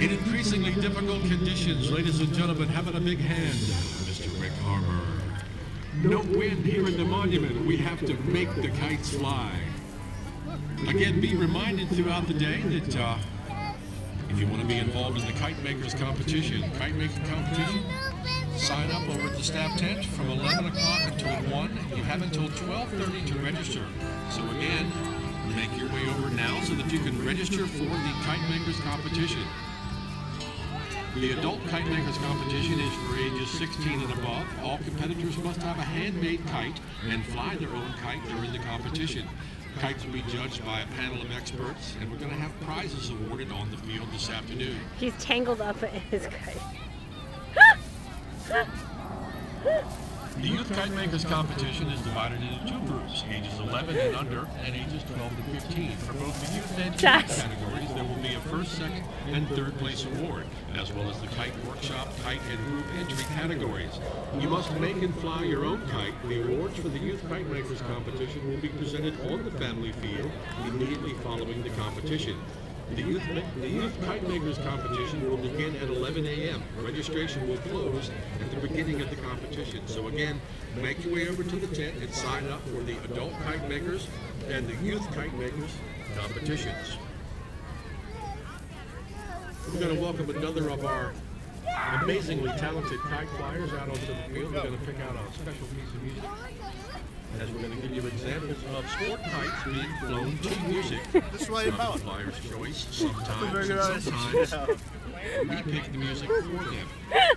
In increasingly difficult conditions, ladies and gentlemen, having a big hand, Mr. Rick Harmer. No wind here in the monument. We have to make the kites fly. Again, be reminded throughout the day that uh, if you want to be involved in the kite makers competition, kite making competition, sign up over at the staff tent from 11 o'clock until 1. You have until 12.30 to register. So again, make your way over now so that you can register for the kite makers competition. The adult kite makers competition is for ages 16 and above. All competitors must have a handmade kite and fly their own kite during the competition. Kites will be judged by a panel of experts, and we're going to have prizes awarded on the field this afternoon. He's tangled up in his kite. The Youth Kite Makers competition is divided into two groups, ages 11 and under, and ages 12 to 15. For both the youth and Josh. youth categories, there will be a first, second, and third place award, as well as the Kite Workshop, Kite, and Group entry categories. You must make and fly your own kite. The awards for the Youth Kite Makers competition will be presented on the family field immediately following the competition. The youth, the youth kite makers competition will begin at 11 a.m. Registration will close at the beginning of the competition. So again, make your way over to the tent and sign up for the adult kite makers and the youth kite makers competitions. We're going to welcome another of our amazingly talented kite flyers out onto the field. We're going to pick out a special piece of music as we're going to give you examples of sport kites being flown to music. This way It's not about. flyer's choice. Sometimes, and sometimes we pick the music for them. And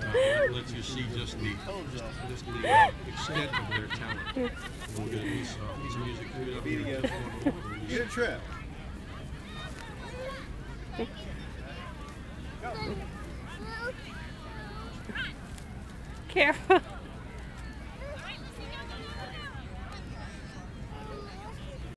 that, uh, that lets you see just the just, just the uh, extent of their talent. We'll get a piece, uh, piece of music queued up here. Get a trip. Careful.